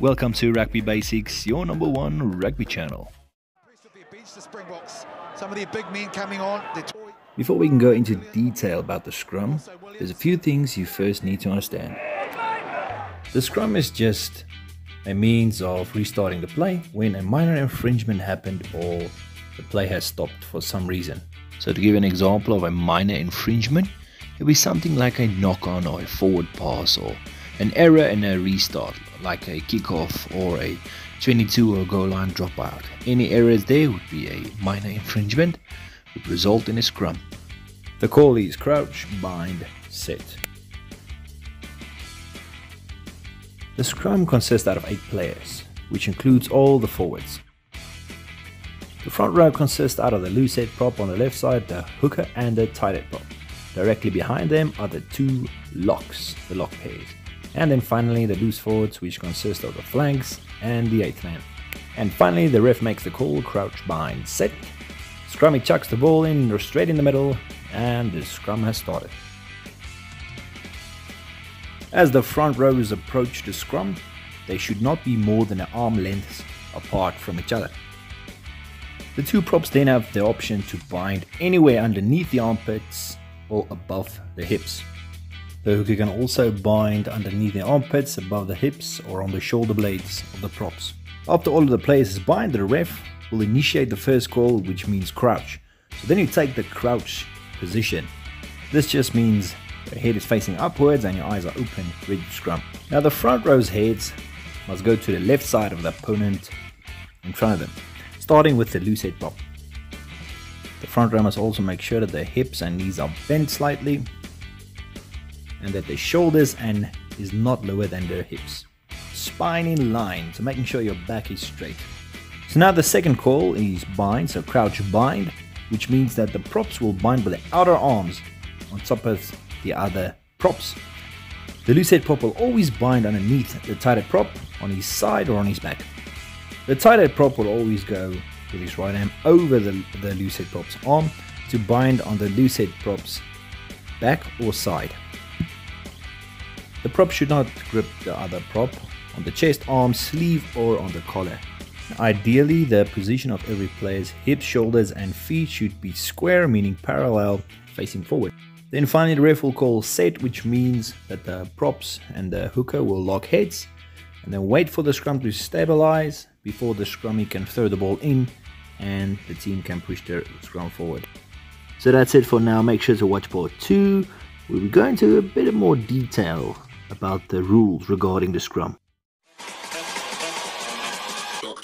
Welcome to Rugby Basics, your number one rugby channel. Some of the big men coming on. Before we can go into detail about the scrum, there's a few things you first need to understand. The scrum is just a means of restarting the play when a minor infringement happened or the play has stopped for some reason. So to give an example of a minor infringement, it would be something like a knock on or a forward pass or an error in a restart like a kickoff or a 22 or goal line dropout. Any errors there would be a minor infringement would result in a scrum. The call is crouch, bind, set. The scrum consists out of 8 players, which includes all the forwards. The front row consists out of the loose head prop on the left side, the hooker and the tight head prop. Directly behind them are the two locks, the lock pairs. And then finally the loose forwards which consist of the flanks and the 8th man. And finally the ref makes the call, crouch bind set. Scrummy chucks the ball in or straight in the middle and the scrum has started. As the front rows approach the scrum, they should not be more than an arm length apart from each other. The two props then have the option to bind anywhere underneath the armpits or above the hips. The hooker can also bind underneath the armpits, above the hips or on the shoulder blades of the props. After all of the players bind, the ref will initiate the first call which means crouch. So then you take the crouch position. This just means your head is facing upwards and your eyes are open, ready to scrum. Now the front row's heads must go to the left side of the opponent in front of them starting with the loose head prop. The front row must also make sure that their hips and knees are bent slightly and that their shoulders and is not lower than their hips. Spine in line, so making sure your back is straight. So now the second call is bind, so crouch bind, which means that the props will bind with the outer arms on top of the other props. The loose head prop will always bind underneath the tight head prop on his side or on his back. The tight head prop will always go with his right arm over the, the loose head prop's arm to bind on the loose head prop's back or side. The prop should not grip the other prop on the chest, arm, sleeve or on the collar. Ideally, the position of every player's hips, shoulders and feet should be square, meaning parallel, facing forward. Then finally the ref will call set, which means that the props and the hooker will lock heads and then wait for the scrum to stabilize before the scrummy can throw the ball in and the team can push their scrum forward. So that's it for now. Make sure to watch part 2 where we go into a bit more detail about the rules regarding the scrum. Talk